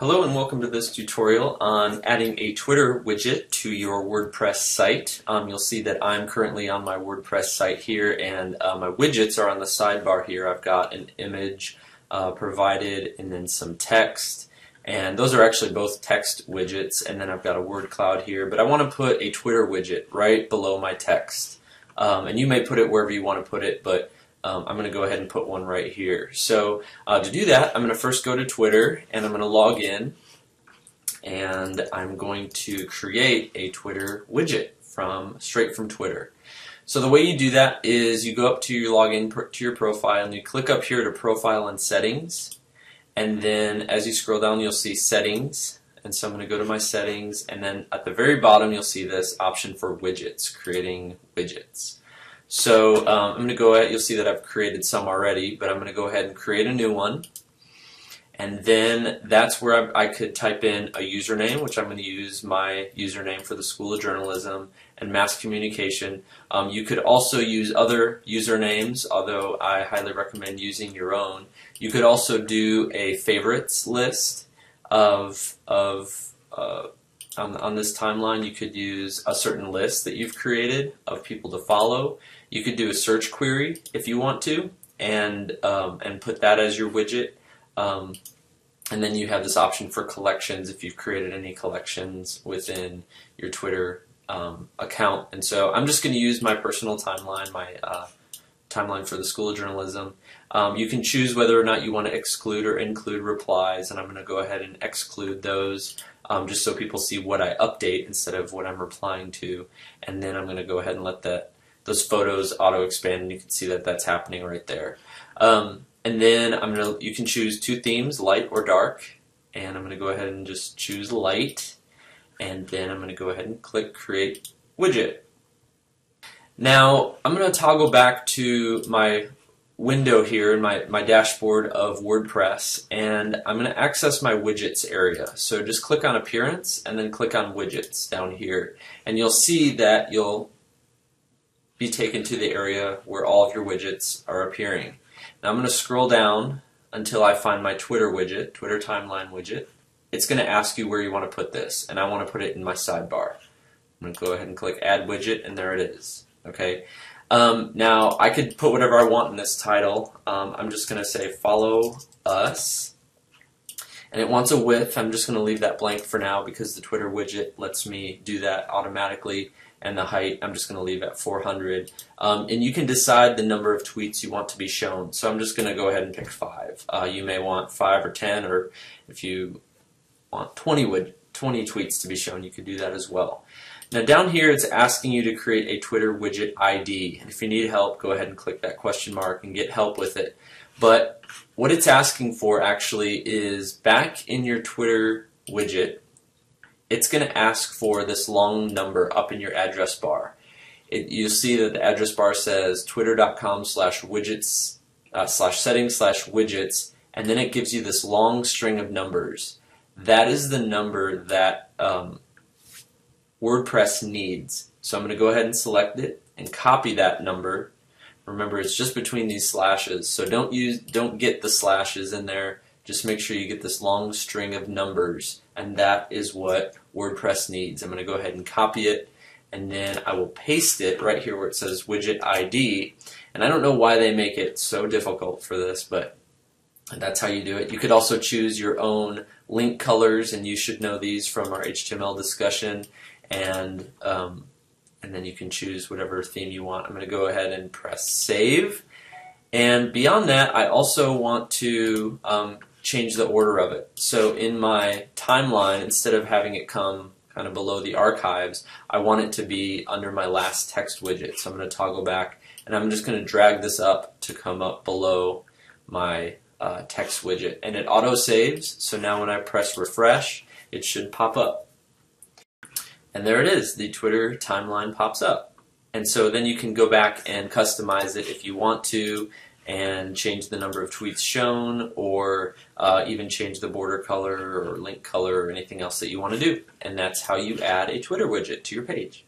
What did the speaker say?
Hello and welcome to this tutorial on adding a Twitter widget to your WordPress site. Um, you'll see that I'm currently on my WordPress site here and uh, my widgets are on the sidebar here. I've got an image uh, provided and then some text and those are actually both text widgets and then I've got a word cloud here but I want to put a Twitter widget right below my text um, and you may put it wherever you want to put it but um, I'm going to go ahead and put one right here. So uh, to do that, I'm going to first go to Twitter and I'm going to log in and I'm going to create a Twitter widget from straight from Twitter. So the way you do that is you go up to your login to your profile and you click up here to profile and settings and then as you scroll down you'll see settings and so I'm going to go to my settings and then at the very bottom you'll see this option for widgets, creating widgets. So um, I'm going to go ahead, you'll see that I've created some already, but I'm going to go ahead and create a new one. And then that's where I, I could type in a username, which I'm going to use my username for the School of Journalism and Mass Communication. Um, you could also use other usernames, although I highly recommend using your own. You could also do a favorites list of, of uh, on, on this timeline, you could use a certain list that you've created of people to follow. You could do a search query if you want to, and um, and put that as your widget. Um, and then you have this option for collections if you've created any collections within your Twitter um, account. And so I'm just going to use my personal timeline, my uh, timeline for the School of Journalism. Um, you can choose whether or not you want to exclude or include replies, and I'm going to go ahead and exclude those um, just so people see what I update instead of what I'm replying to. And then I'm going to go ahead and let that those photos auto expand, and you can see that that's happening right there. Um, and then I'm gonna you can choose two themes, light or dark, and I'm going to go ahead and just choose light, and then I'm going to go ahead and click Create Widget. Now, I'm going to toggle back to my window here in my, my dashboard of WordPress and I'm going to access my widgets area. So just click on appearance and then click on widgets down here and you'll see that you'll be taken to the area where all of your widgets are appearing. Now I'm going to scroll down until I find my Twitter widget, Twitter timeline widget. It's going to ask you where you want to put this and I want to put it in my sidebar. I'm going to go ahead and click add widget and there it is. Okay. Um, now, I could put whatever I want in this title. Um, I'm just going to say follow us. And it wants a width. I'm just going to leave that blank for now because the Twitter widget lets me do that automatically. And the height, I'm just going to leave at 400. Um, and you can decide the number of tweets you want to be shown. So I'm just going to go ahead and pick 5. Uh, you may want 5 or 10, or if you want 20, 20 tweets to be shown, you could do that as well. Now down here it's asking you to create a Twitter widget ID. And if you need help, go ahead and click that question mark and get help with it. But what it's asking for actually is back in your Twitter widget, it's going to ask for this long number up in your address bar. It, you'll see that the address bar says twitter.com slash widgets uh, slash settings slash widgets, and then it gives you this long string of numbers. That is the number that um, WordPress needs. So I'm going to go ahead and select it and copy that number. Remember, it's just between these slashes, so don't use, don't get the slashes in there. Just make sure you get this long string of numbers, and that is what WordPress needs. I'm going to go ahead and copy it, and then I will paste it right here where it says widget ID. And I don't know why they make it so difficult for this, but that's how you do it. You could also choose your own link colors, and you should know these from our HTML discussion and um, and then you can choose whatever theme you want. I'm going to go ahead and press save. And beyond that, I also want to um, change the order of it. So in my timeline, instead of having it come kind of below the archives, I want it to be under my last text widget. So I'm going to toggle back, and I'm just going to drag this up to come up below my uh, text widget. And it auto saves, so now when I press refresh, it should pop up. And there it is, the Twitter timeline pops up. And so then you can go back and customize it if you want to and change the number of tweets shown or uh, even change the border color or link color or anything else that you want to do. And that's how you add a Twitter widget to your page.